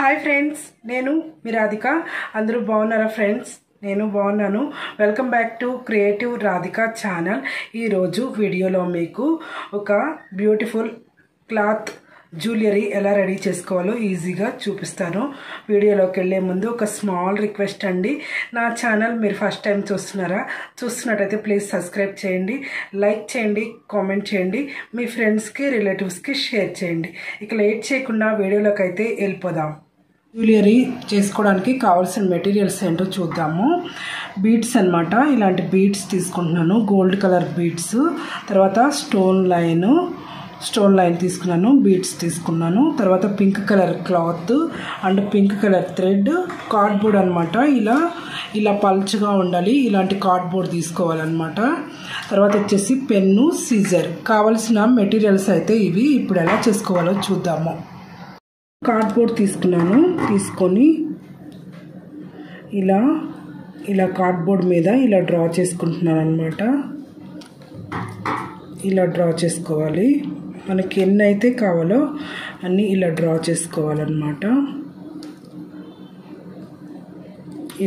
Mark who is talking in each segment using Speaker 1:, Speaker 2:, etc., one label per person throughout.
Speaker 1: Hi friends నేను మీ రాధిక అందరూ బాగున్నారా ఫ్రెండ్స్ నేను బాగున్నాను. Welcome back to creative Radhika channel ఈరోజు వీడియోలో మీకు ఒక బ్యూటిఫుల్ క్లాత్ జ్యువెలరీ ఎలా రెడీ చేసుకోవాలో ఈజీగా చూపిస్తాను. వీడియోలోకి వెళ్ళే ముందు ఒక స్మాల్ రిక్వెస్ట్ అండి. నా ఛానల్ మీరు ఫస్ట్ టైం చూస్తున్నారా? చూస్తున్నట్టయితే ప్లీజ్ సబ్స్క్రైబ్ చేయండి. లైక్ చేయండి కామెంట్ చేయండి. మీ ఫ్రెండ్స్కి రిలేటివ్స్కి షేర్ చేయండి. ఇక లేట్ చేయకుండా వీడియోలోకి అయితే వెళ్ళిపోదాం. జ్యువెలరీ చేసుకోవడానికి కావాల్సిన మెటీరియల్స్ ఏంటో చూద్దాము. బీడ్స్ అనమాట ఇలాంటి బీడ్స్ తీసుకుంటున్నాను. Gold colour beads. తర్వాత స్టోన్ లైన్. స్టోన్ లైన్ తీసుకున్నాను. బీడ్స్ తీసుకున్నాను. తర్వాత pink colour cloth and pink colour thread. Cardboard అనమాట ఇలా ఇలా పల్చగా ఉండాలి. ఇలాంటి కార్డ్బోర్డ్ తీసుకోవాలన్నమాట. తర్వాత వచ్చేసి పెన్ను సీజర్. కావలసిన మెటీరియల్స్ అయితే ఇవి ఇప్పుడు ఎలా చేసుకోవాలో చూద్దాము. కార్డ్బోర్డ్ తీసుకున్నాను. తీసుకొని ఇలా ఇలా కార్డ్బోర్డ్ మీద ఇలా డ్రా చేసుకుంటున్నాను అనమాట ఇలా డ్రా చేసుకోవాలి. మనకి ఎన్ని అయితే కావాలో అన్నీ ఇలా డ్రా చేసుకోవాలన్నమాట.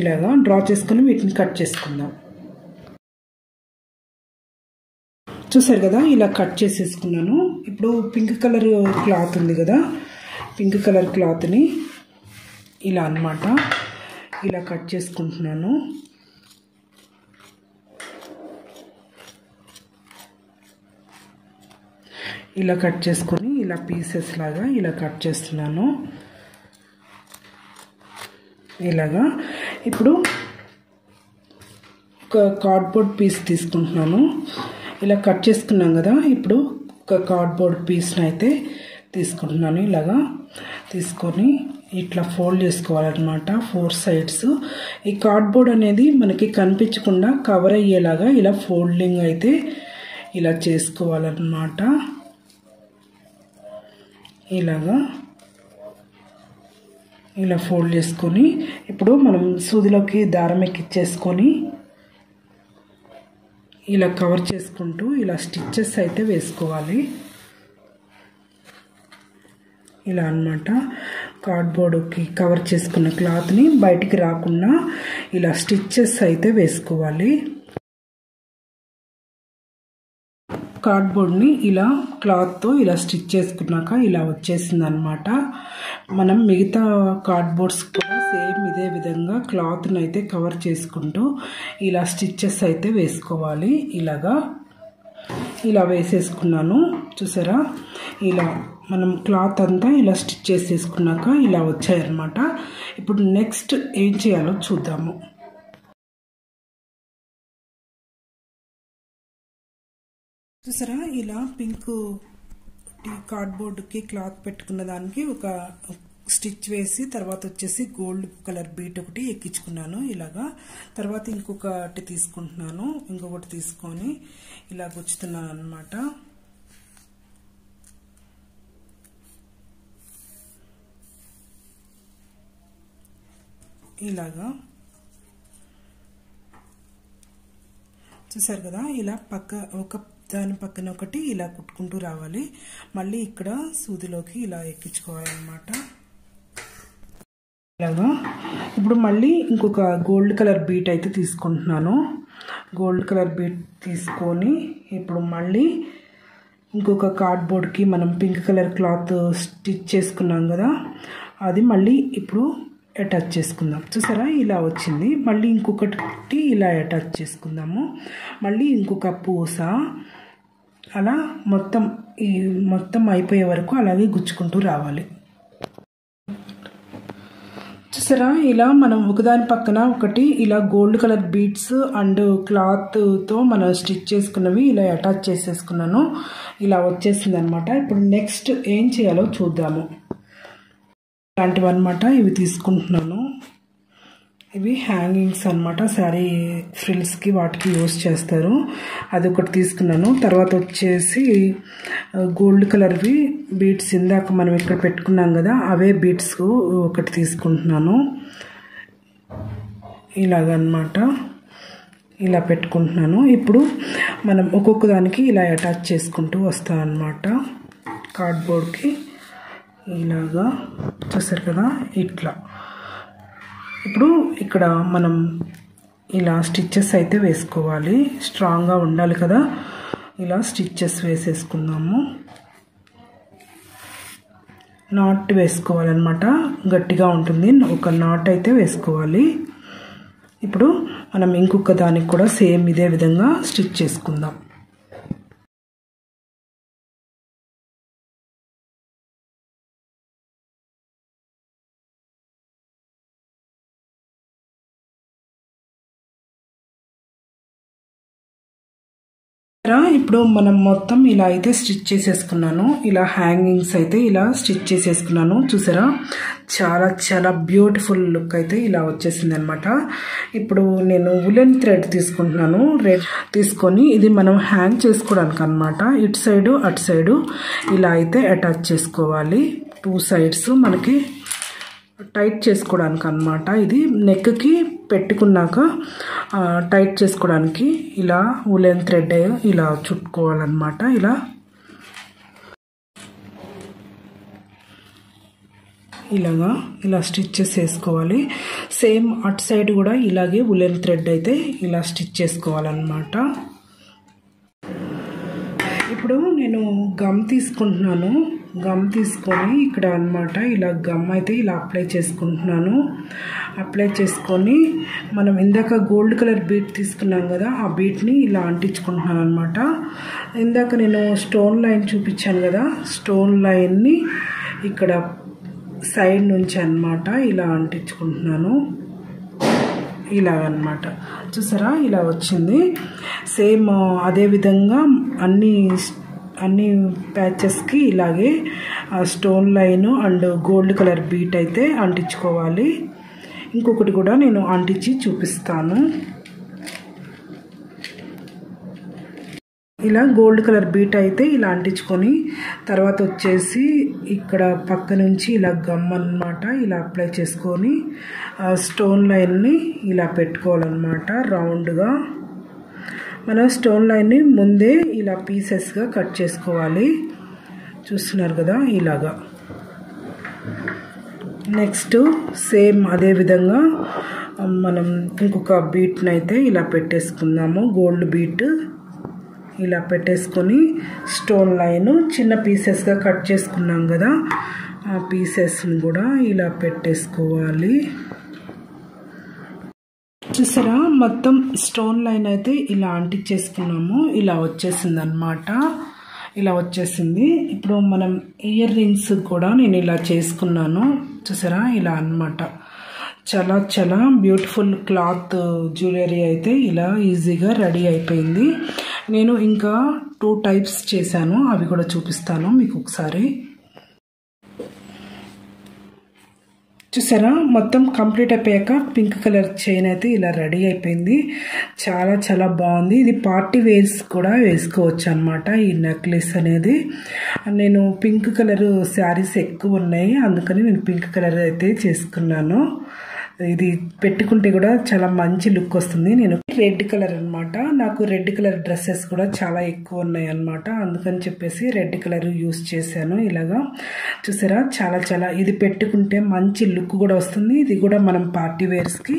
Speaker 1: ఇలాగా డ్రా చేసుకొని వీటిని కట్ చేసుకుందాం. చూసారు కదా ఇలా కట్ చేసేసుకున్నాను. ఇప్పుడు పింక్ కలర్ క్లాత్ ఉంది కదా పింక్ కలర్ క్లాత్ని ఇలా అనమాట ఇలా కట్ చేసుకుంటున్నాను. ఇలా కట్ చేసుకొని ఇలా పీసెస్ లాగా ఇలా కట్ చేస్తున్నాను. ఇలాగా. ఇప్పుడు ఒక కార్డ్బోర్డ్ పీస్ తీసుకుంటున్నాను. ఇలా కట్ చేసుకున్నాం కదా ఇప్పుడు ఒక కార్డ్బోర్డ్ పీస్ని అయితే తీసుకుంటున్నాను ఇలాగా. తీసుకొని ఇట్లా ఫోల్డ్ చేసుకోవాలన్నమాట ఫోర్ సైడ్స్. ఈ కార్డ్బోర్డ్ అనేది మనకి కనిపించకుండా కవర్ అయ్యేలాగా ఇలా ఫోల్డింగ్ అయితే ఇలా చేసుకోవాలన్నమాట. ఇలాగా. ఇలా ఫోల్డ్ చేసుకొని ఇప్పుడు మనం సూదిలోకి దారం ఎక్కిచ్చేసుకొని ఇలా కవర్ చేసుకుంటూ ఇలా స్టిచ్చెస్ అయితే వేసుకోవాలి. ఇలా అనమాట కార్డ్బోర్డుకి కవర్ చేసుకున్న క్లాత్ని బయటికి రాకుండా ఇలా స్టిచ్చెస్ అయితే వేసుకోవాలి. కార్డ్బోర్డ్ని ఇలా క్లాత్తో ఇలా స్టిచ్ చేసుకున్నాక ఇలా వచ్చేసింది అనమాట మనం మిగతా కార్డ్బోర్డ్స్ కూడా సేమ్ ఇదే విధంగా క్లాత్ని అయితే కవర్ చేసుకుంటూ ఇలా స్టిచ్చెస్ అయితే వేసుకోవాలి. ఇలాగా. ఇలా వేసేసుకున్నాను. చూసారా? ఇలా మనం క్లాత్ అంతా ఇలా స్టిచ్ చేసేసుకున్నాక ఇలా వచ్చాయన్నమాట. ఇప్పుడు నెక్స్ట్ ఏం చేయాలో చూద్దాము. చూసారా? ఇలా పింక్ కార్డ్బోర్డ్కి క్లాత్ పెట్టుకున్న దానికి ఒక స్టిచ్ వేసి తర్వాత వచ్చేసి గోల్డ్ కలర్ బీట్ ఒకటి ఎక్కించుకున్నాను ఇలాగా. తర్వాత ఇంకొకటి తీసుకుంటున్నాను. ఇంకొకటి తీసుకొని ఇలా గుచ్చుతున్నాను అనమాట ఇలాగా చూసారు కదా? ఇలా పక్క ఒక దాని పక్కన ఒకటి ఇలా కుట్టుకుంటూ రావాలి. మళ్ళీ ఇక్కడ సూదిలోకి ఇలా ఎక్కించుకోవాలన్నమాట. ఇలాగా. ఇప్పుడు మళ్ళీ ఇంకొక గోల్డ్ కలర్ బీట్ అయితే తీసుకుంటున్నాను. గోల్డ్ కలర్ బీట్ తీసుకొని ఇప్పుడు మళ్ళీ ఇంకొక కార్డ్బోర్డ్కి మనం పింక్ కలర్ క్లాత్ స్టిచ్ చేసుకున్నాం కదా? అది మళ్ళీ ఇప్పుడు అటాచ్ చేసుకుందాం. చూసారా? ఇలా వచ్చింది. మళ్ళీ ఇంకొకటి ఇలా అటాచ్ చేసుకుందాము. మళ్ళీ ఇంకొక పూస. అలా మొత్తం ఈ మొత్తం అయిపోయే వరకు అలాగే గుచ్చుకుంటూ రావాలి. చూసారా? ఇలా మనం ఒకదాని పక్కన ఒకటి ఇలా గోల్డ్ కలర్ బీడ్స్ అండ్ క్లాత్తో మనం స్టిచ్ చేసుకున్నవి ఇలా అటాచ్ చేసేసుకున్నాను. ఇలా వచ్చేసింది అనమాట ఇప్పుడు నెక్స్ట్ ఏం చేయాలో చూద్దాము. ఇలాంటివి అనమాట ఇవి తీసుకుంటున్నాను. ఇవి హ్యాంగింగ్స్ అనమాట శారీ ఫ్రిల్స్కి వాటికి యూస్ చేస్తారు. అది ఒకటి తీసుకున్నాను. తర్వాత వచ్చేసి గోల్డ్ కలర్వి బీట్స్ ఇందాక మనం ఇక్కడ పెట్టుకున్నాం కదా అవే బీట్స్ ఒకటి తీసుకుంటున్నాను. ఇలాగనమాట ఇలా పెట్టుకుంటున్నాను. ఇప్పుడు మనం ఒక్కొక్క దానికి ఇలా అటాచ్ చేసుకుంటూ వస్తాం అనమాట కార్డ్బోర్డ్కి. ఇలాగా చూసారు కదా? ఇట్లా. ఇప్పుడు ఇక్కడ మనం ఇలా స్టిచ్చెస్ అయితే వేసుకోవాలి. స్ట్రాంగ్గా ఉండాలి కదా? ఇలా స్టిచ్చెస్ వేసేసుకుందాము. నాట్ వేసుకోవాలన్నమాట. గట్టిగా ఉంటుంది. ఒక నాట్ అయితే వేసుకోవాలి. ఇప్పుడు మనం ఇంకొక దానికి కూడా సేమ్ ఇదే విధంగా స్టిచ్ చేసుకుందాం. ఇప్పుడు మనం మొత్తం ఇలా అయితే స్టిచ్ చేసేసుకున్నాను. ఇలా హ్యాంగింగ్స్ అయితే ఇలా స్టిచ్ చేసేసుకున్నాను. చూసారా? చాలా చాలా బ్యూటిఫుల్ లుక్ అయితే ఇలా వచ్చేసింది అనమాట ఇప్పుడు నేను ఉలెన్ థ్రెడ్ తీసుకుంటున్నాను. రెడ్ తీసుకొని ఇది మనం హ్యాంగ్ చేసుకోవడానికి అనమాట ఇటు సైడు అటు సైడు ఇలా అయితే అటాచ్ చేసుకోవాలి. టూ సైడ్స్ మనకి టైట్ చేసుకోవడానికి అనమాట ఇది నెక్కి పెట్టుకున్నాక టైట్ చేసుకోవడానికి ఇలా ఉలెన్ థ్రెడ్ ఇలా చుట్టుకోవాలన్నమాట ఇలా. ఇలాగా ఇలా స్టిచ్చెస్ వేసుకోవాలి సేమ్ అటు సైడ్ కూడా ఇలాగే ఉలెన్ థ్రెడ్ అయితే ఇలా స్టిచ్ చేసుకోవాలన్నమాట. ఇప్పుడు నేను గమ్ తీసుకుంటున్నాను. గమ్ తీసుకొని ఇక్కడ అనమాట ఇలా గమ్ అయితే ఇలా అప్లై చేసుకుంటున్నాను. అప్లై చేసుకొని మనం ఇందాక గోల్డ్ కలర్ బీట్ తీసుకున్నాం కదా ఆ బీట్ని ఇలా అంటించుకుంటున్నాను అనమాట ఇందాక నేను స్టోన్ లైన్ చూపించాను కదా స్టోన్ లైన్ని ఇక్కడ సైడ్ నుంచి అనమాట ఇలా అంటించుకుంటున్నాను. ఇలాగనమాట చూసారా? ఇలా వచ్చింది. సేమ్ అదే విధంగా అన్ని అన్ని ప్యాచెస్కి ఇలాగే stone line and gold colour bead అయితే అంటించుకోవాలి. ఇంకొకటి కూడా నేను అంటించి చూపిస్తాను. ఇలా గోల్డ్ కలర్ బీట్ అయితే ఇలా అంటించుకొని తర్వాత వచ్చేసి ఇక్కడ పక్క నుంచి ఇలా గమ్ అనమాట ఇలా అప్లై చేసుకొని స్టోన్ లైన్ని ఇలా పెట్టుకోవాలన్నమాట రౌండ్గా. మనం స్టోన్ లైన్ని ముందే ఇలా పీసెస్గా కట్ చేసుకోవాలి. చూస్తున్నారు కదా ఇలాగా. నెక్స్ట్ సేమ్ అదే విధంగా మనం ఇంకొక బీట్ని అయితే ఇలా పెట్టేసుకుందాము. గోల్డ్ బీట్ ఇలా పెట్టేసుకొని స్టోన్ లైన్ చిన్న పీసెస్గా కట్ చేసుకున్నాం కదా ఆ పీసెస్ని కూడా ఇలా పెట్టేసుకోవాలి. చూసారా? మొత్తం స్టోన్ లైన్ అయితే ఇలా అంటించేసుకున్నాము. ఇలా వచ్చేసిందనమాట ఇలా వచ్చేసింది. ఇప్పుడు మనం ఇయర్ రింగ్స్ కూడా నేను ఇలా చేసుకున్నాను. చూసారా? ఇలా అనమాట చాలా చాలా బ్యూటిఫుల్ క్లాత్ జ్యువెలరీ అయితే ఇలా ఈజీగా రెడీ అయిపోయింది. నేను ఇంకా టూ టైప్స్ చేశాను. అవి కూడా చూపిస్తాను మీకు ఒకసారి. చూసారా? మొత్తం కంప్లీట్ అయిపోయాక పింక్ కలర్ చైన్ అయితే ఇలా రెడీ అయిపోయింది. చాలా చాలా బాగుంది. ఇది పార్టీ వేర్స్ కూడా వేసుకోవచ్చు అనమాట ఈ నెక్లెస్ అనేది. నేను పింక్ కలర్ శారీస్ ఎక్కువ ఉన్నాయి అందుకని నేను పింక్ కలర్ అయితే చేసుకున్నాను. ఇది పెట్టుకుంటే కూడా చాలా మంచి లుక్ వస్తుంది. నేను రెడ్ కలర్ అనమాట నాకు రెడ్ కలర్ డ్రెస్సెస్ కూడా చాలా ఎక్కువ ఉన్నాయి అనమాట అందుకని చెప్పేసి రెడ్ కలర్ యూస్ చేశాను ఇలాగా. చూసారా? చాలా చాలా ఇది పెట్టుకుంటే మంచి లుక్ కూడా వస్తుంది. ఇది కూడా మనం పార్టీ వేర్స్కి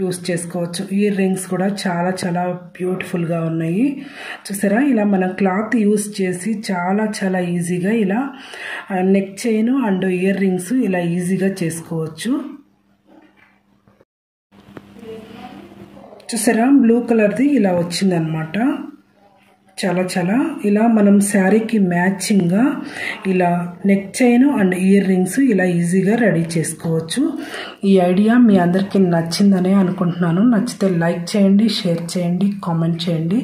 Speaker 1: యూస్ చేసుకోవచ్చు. ఇయర్ రింగ్స్ కూడా చాలా చాలా బ్యూటిఫుల్గా ఉన్నాయి. చూసారా? ఇలా మనం క్లాత్ యూస్ చేసి చాలా చాలా ఈజీగా ఇలా neck chain and earrings ఇలా ఈజీగా చేసుకోవచ్చు. చూసారా? బ్లూ కలర్ది ఇలా వచ్చిందనమాట చాలా చాలా. ఇలా మనం శారీకి మ్యాచింగ్గా ఇలా neck chain and earrings ఇలా ఈజీగా రెడీ చేసుకోవచ్చు. ఈ ఐడియా మీ అందరికీ నచ్చిందనే అనుకుంటున్నాను. నచ్చితే లైక్ చేయండి షేర్ చేయండి కామెంట్ చేయండి.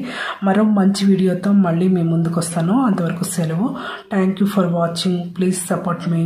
Speaker 1: మరో మంచి వీడియోతో మళ్ళీ మీ ముందుకు వస్తాను. అంతవరకు సెలవు. Thank you for watching please support me